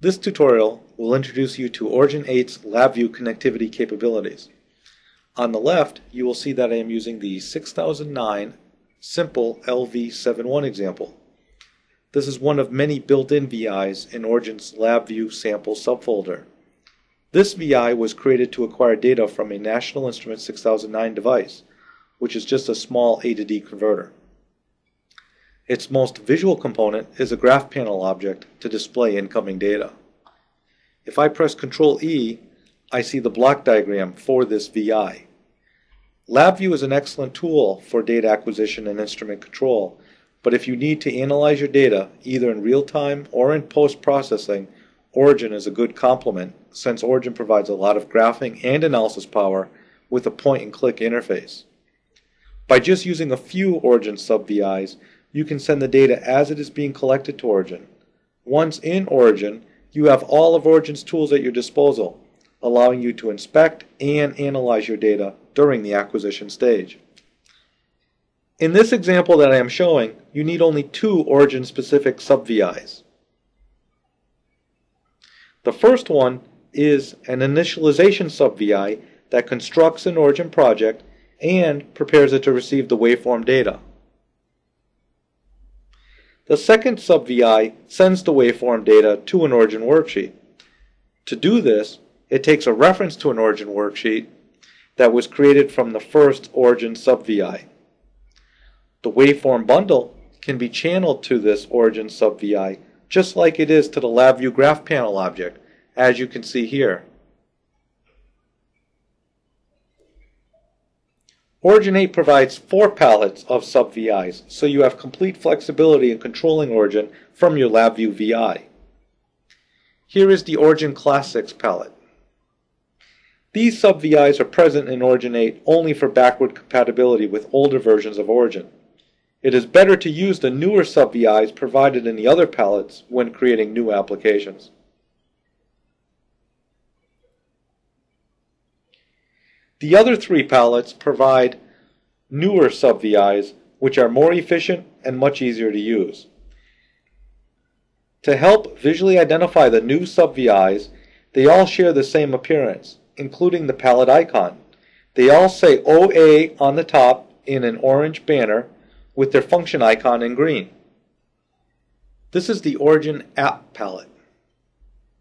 This tutorial will introduce you to Origin 8's LabVIEW connectivity capabilities. On the left, you will see that I am using the 6009 simple LV71 example. This is one of many built-in VIs in Origin's LabVIEW sample subfolder. This VI was created to acquire data from a National Instrument 6009 device, which is just a small A to D converter. Its most visual component is a graph panel object to display incoming data. If I press Ctrl E, I see the block diagram for this VI. LabVIEW is an excellent tool for data acquisition and instrument control, but if you need to analyze your data either in real time or in post-processing, Origin is a good complement since Origin provides a lot of graphing and analysis power with a point-and-click interface. By just using a few Origin sub-VIs, you can send the data as it is being collected to Origin. Once in Origin, you have all of Origin's tools at your disposal, allowing you to inspect and analyze your data during the acquisition stage. In this example that I am showing, you need only two origin-specific sub-VIs. The first one is an initialization sub-VI that constructs an origin project and prepares it to receive the waveform data. The second sub-VI sends the waveform data to an origin worksheet. To do this, it takes a reference to an origin worksheet that was created from the first origin sub-VI. The waveform bundle can be channeled to this origin sub-VI just like it is to the LabVIEW graph panel object, as you can see here. Origin 8 provides four palettes of sub-VIs, so you have complete flexibility in controlling Origin from your LabVIEW VI. Here is the Origin Classics palette. These sub-VIs are present in Origin 8 only for backward compatibility with older versions of Origin. It is better to use the newer sub-VIs provided in the other palettes when creating new applications. The other three palettes provide newer sub-VIs which are more efficient and much easier to use. To help visually identify the new sub-VIs, they all share the same appearance, including the palette icon. They all say OA on the top in an orange banner with their function icon in green. This is the Origin App palette.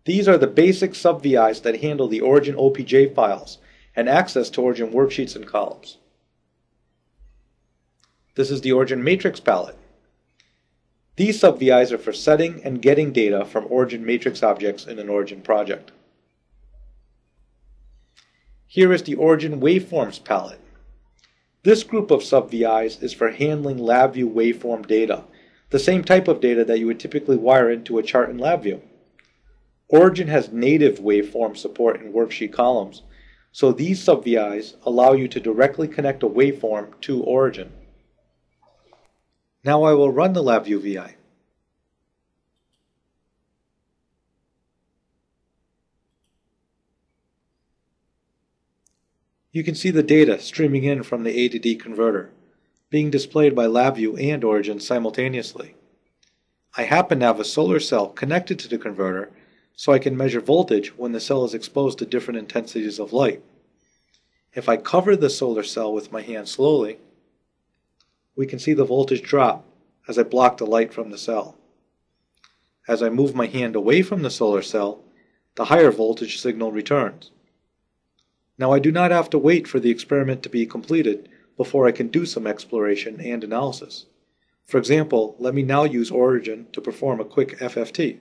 These are the basic sub-VIs that handle the Origin OPJ files and access to Origin worksheets and columns. This is the Origin Matrix palette. These sub-VIs are for setting and getting data from Origin Matrix objects in an Origin project. Here is the Origin Waveforms palette. This group of sub-VIs is for handling LabVIEW waveform data, the same type of data that you would typically wire into a chart in LabVIEW. Origin has native waveform support in worksheet columns, so these sub-VIs allow you to directly connect a waveform to Origin. Now I will run the LabVIEW VI. You can see the data streaming in from the A to D converter, being displayed by LabVIEW and Origin simultaneously. I happen to have a solar cell connected to the converter so I can measure voltage when the cell is exposed to different intensities of light. If I cover the solar cell with my hand slowly, we can see the voltage drop as I block the light from the cell. As I move my hand away from the solar cell, the higher voltage signal returns. Now I do not have to wait for the experiment to be completed before I can do some exploration and analysis. For example, let me now use Origin to perform a quick FFT.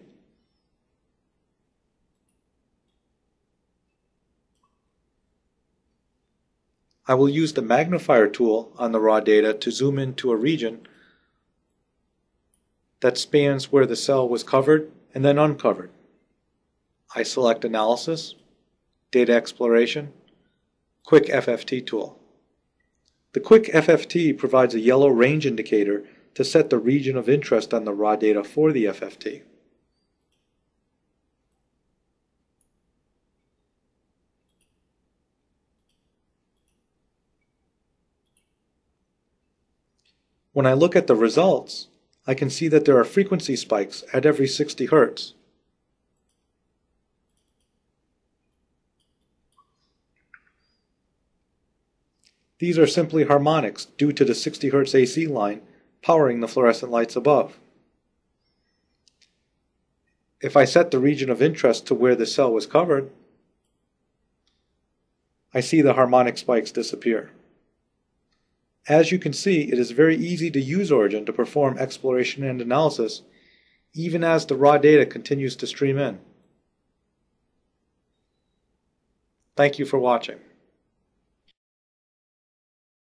I will use the magnifier tool on the raw data to zoom into a region that spans where the cell was covered and then uncovered. I select Analysis, Data Exploration, Quick FFT tool. The Quick FFT provides a yellow range indicator to set the region of interest on the raw data for the FFT. When I look at the results, I can see that there are frequency spikes at every 60 Hz. These are simply harmonics due to the 60 Hz AC line powering the fluorescent lights above. If I set the region of interest to where the cell was covered, I see the harmonic spikes disappear. As you can see, it is very easy to use Origin to perform exploration and analysis even as the raw data continues to stream in. Thank you for watching.